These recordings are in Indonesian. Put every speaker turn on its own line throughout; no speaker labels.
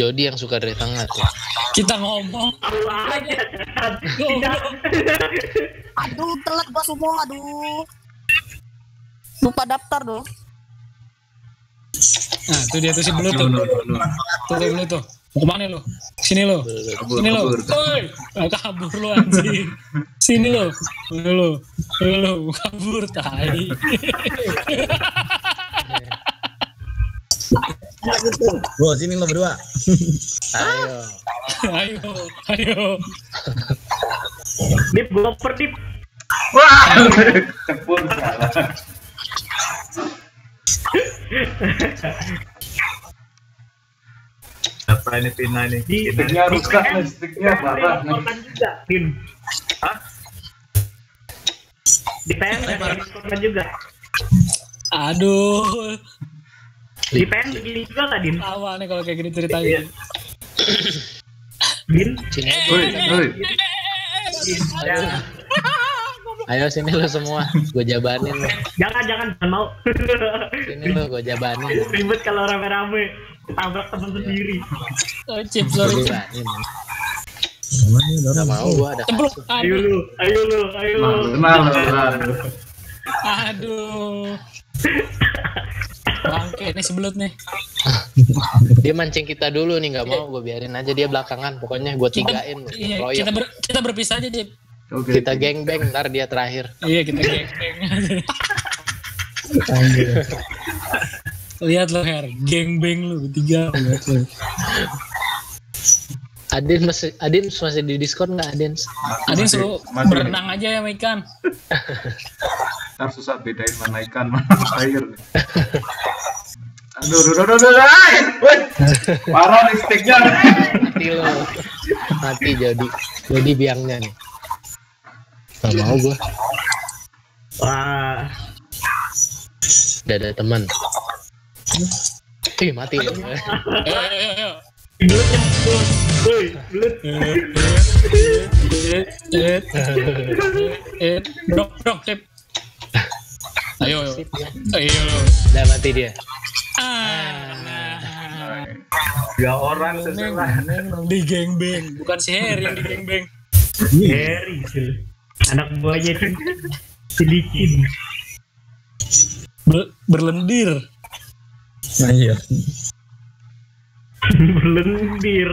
Jody yang suka dari tengah tuh.
Kita ngomong.
Aja.
Aduh, telat gua semua, aduh. Lupa daftar dong.
Nah, tuh dia tuh si Blue tuh. Tuh tuh Blue tuh. Mau ke mana lu? Sini lu.
Kabur,
Sini lu.
kabur.
Woi, ah, kabur lu anjing. Sini lu. Lu lu. Lu lu kabur tai.
Bro, sini lo berdua.
Ayo.
ayo, ayo.
Dip, goper dip.
Wah, cepur salah. Apa ini Pina ini? Sticknya rusak nih, sticknya parah
Din.
Hah?
Di PM korban juga.
Aduh.
Di PM begini juga nggak, Din?
Awal nih kalau kayak gini ceritanya.
Din?
Sini.
Woi, woi.
Ya.
Ayo sini lu semua. Gue jabanin lu.
Jangan, jangan, jangan mau.
Sini lu gue jabanin.
Ribet kalau rame-rame. Tabrak teman sendiri.
Oh, chip, sorry.
Namanya
Gak mau gue ada kasus.
Ayo lu, ayo lu, ayo lu.
Kenal, kenal.
Aduh. Bangke nih sebelut nih.
Dia mancing kita dulu nih nggak mau gue biarin aja dia belakangan. Pokoknya gue tigain.
Iya, kita ber, kita berpisah aja, Cip.
Oke.
Kita geng bang ntar dia terakhir.
Iya, kita geng-geng. Lihat lo, Her. Geng-beng lu bertiga. Lihat lo.
Adin masih Adin masih di Discord nggak Adin?
Adin suruh
masih.
berenang aja ya ikan.
Ntar susah bedain mana ikan mana air. Aduh, aduh, aduh, aduh, aduh. Woi. Parah nih sticknya.
Mati lo. Mati jadi jadi biangnya nih. Gak mau gue.
Wah,
Udah ada teman. Ih mati lo.
Belut nyemplung. Woi, belut.
Brok, brok, Cip. Ayo, ayo. Ayo.
Udah mati dia.
Tiga orang sesuai.
Di geng-beng. Bukan si Her yang di geng-beng.
Harry sih. Anak buahnya itu sedikit.
Ber- berlendir.
Nah, iya.
Berlendir.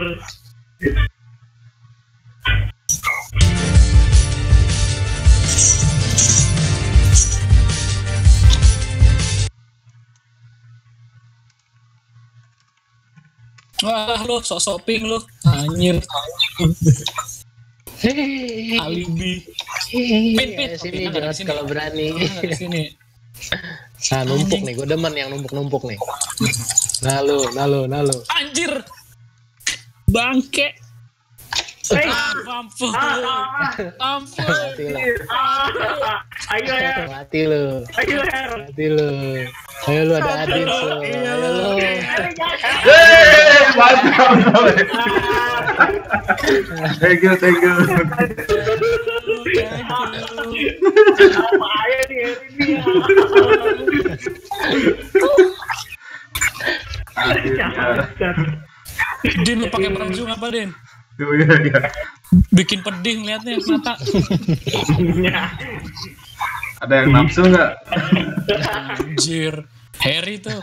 Wah, lu sok shopping lu. Anjir.
Hehehe.
Alibi. Pit, pit.
Ya, sini jelas
sini.
kalau berani.
Nah, sini.
Nah numpuk nih, gue demen yang numpuk-numpuk nih. Nah lu, nah lu, nah lu.
Anjir. Bangke.
Hei,
Ah, ampun. Ampun.
Mati lu,
ah, ayo Her,
mati lu,
ayo Her.
mati lu. Ayo lu ada Adin lu, ayo lu.
Mantap. Thank you, thank you.
Din lu pakai baju apa, Din?
Tuh, iya, iya.
Bikin pedih liatnya mata.
Ada yang nafsu nggak?
Anjir. Harry tuh.